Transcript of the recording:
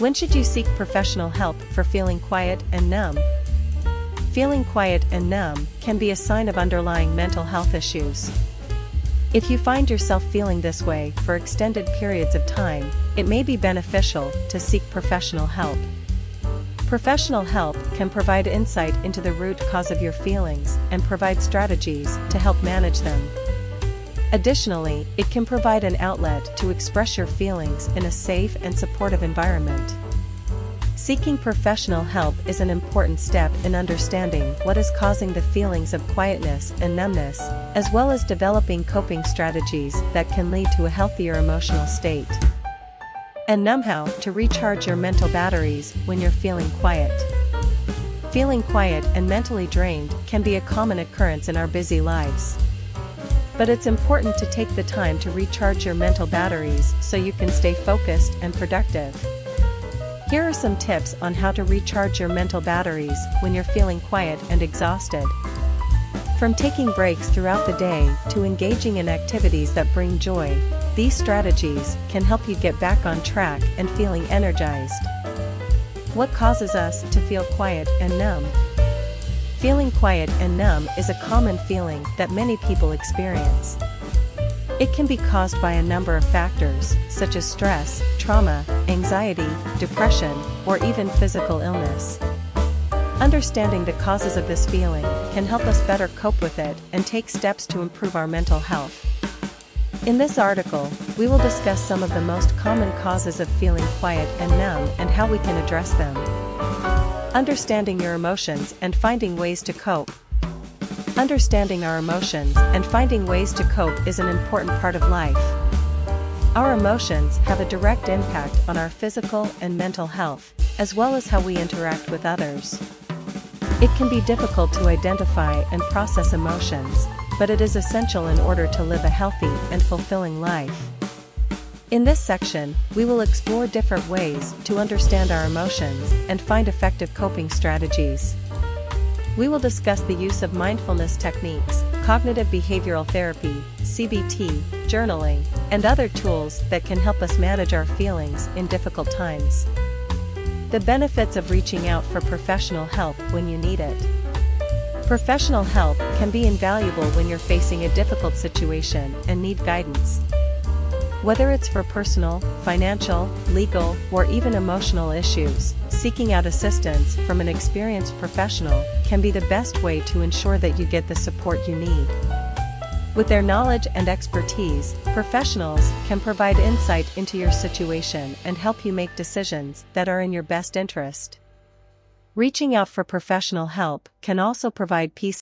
When should you seek professional help for feeling quiet and numb? Feeling quiet and numb can be a sign of underlying mental health issues. If you find yourself feeling this way for extended periods of time, it may be beneficial to seek professional help. Professional help can provide insight into the root cause of your feelings and provide strategies to help manage them. Additionally, it can provide an outlet to express your feelings in a safe and supportive environment. Seeking professional help is an important step in understanding what is causing the feelings of quietness and numbness, as well as developing coping strategies that can lead to a healthier emotional state. And numb how to recharge your mental batteries when you're feeling quiet. Feeling quiet and mentally drained can be a common occurrence in our busy lives. But it's important to take the time to recharge your mental batteries so you can stay focused and productive. Here are some tips on how to recharge your mental batteries when you're feeling quiet and exhausted. From taking breaks throughout the day to engaging in activities that bring joy, these strategies can help you get back on track and feeling energized. What causes us to feel quiet and numb? Feeling quiet and numb is a common feeling that many people experience. It can be caused by a number of factors, such as stress, trauma, anxiety, depression, or even physical illness. Understanding the causes of this feeling can help us better cope with it and take steps to improve our mental health. In this article, we will discuss some of the most common causes of feeling quiet and numb and how we can address them. Understanding your emotions and finding ways to cope. Understanding our emotions and finding ways to cope is an important part of life. Our emotions have a direct impact on our physical and mental health, as well as how we interact with others. It can be difficult to identify and process emotions, but it is essential in order to live a healthy and fulfilling life. In this section, we will explore different ways to understand our emotions and find effective coping strategies. We will discuss the use of mindfulness techniques, cognitive behavioral therapy, CBT, journaling, and other tools that can help us manage our feelings in difficult times. The benefits of reaching out for professional help when you need it. Professional help can be invaluable when you're facing a difficult situation and need guidance. Whether it's for personal, financial, legal, or even emotional issues, seeking out assistance from an experienced professional can be the best way to ensure that you get the support you need. With their knowledge and expertise, professionals can provide insight into your situation and help you make decisions that are in your best interest. Reaching out for professional help can also provide peace